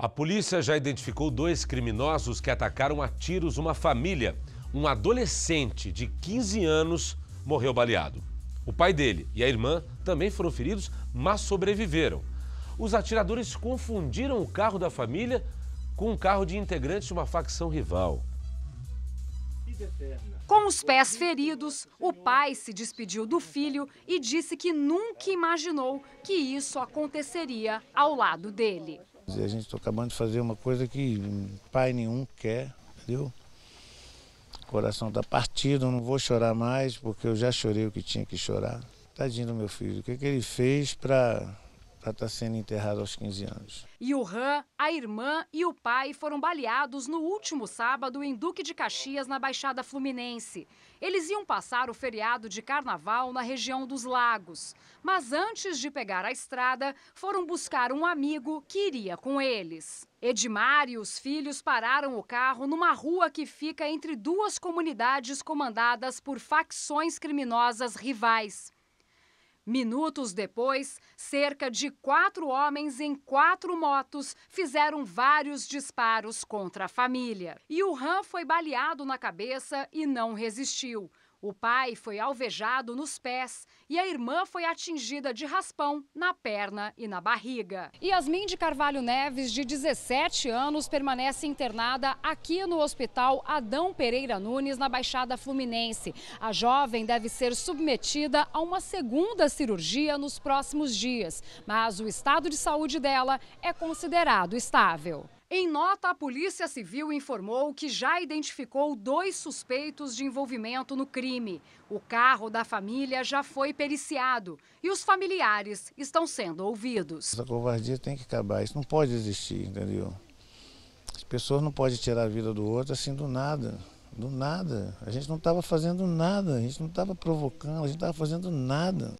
A polícia já identificou dois criminosos que atacaram a tiros uma família. Um adolescente de 15 anos morreu baleado. O pai dele e a irmã também foram feridos, mas sobreviveram. Os atiradores confundiram o carro da família com um carro de integrantes de uma facção rival. Com os pés feridos, o pai se despediu do filho e disse que nunca imaginou que isso aconteceria ao lado dele. A gente está acabando de fazer uma coisa que pai nenhum quer, entendeu? O coração está partido, não vou chorar mais, porque eu já chorei o que tinha que chorar. Tadinho do meu filho, o que, que ele fez para para estar tá sendo enterrado aos 15 anos. E o Han, a irmã e o pai foram baleados no último sábado em Duque de Caxias, na Baixada Fluminense. Eles iam passar o feriado de carnaval na região dos Lagos. Mas antes de pegar a estrada, foram buscar um amigo que iria com eles. Edmar e os filhos pararam o carro numa rua que fica entre duas comunidades comandadas por facções criminosas rivais. Minutos depois, cerca de quatro homens em quatro motos fizeram vários disparos contra a família. E o Han foi baleado na cabeça e não resistiu. O pai foi alvejado nos pés e a irmã foi atingida de raspão na perna e na barriga. Yasmin de Carvalho Neves, de 17 anos, permanece internada aqui no Hospital Adão Pereira Nunes, na Baixada Fluminense. A jovem deve ser submetida a uma segunda cirurgia nos próximos dias, mas o estado de saúde dela é considerado estável. Em nota, a Polícia Civil informou que já identificou dois suspeitos de envolvimento no crime. O carro da família já foi periciado e os familiares estão sendo ouvidos. Essa covardia tem que acabar, isso não pode existir, entendeu? As pessoas não podem tirar a vida do outro assim do nada. Do nada. A gente não estava fazendo nada, a gente não estava provocando, a gente não estava fazendo nada.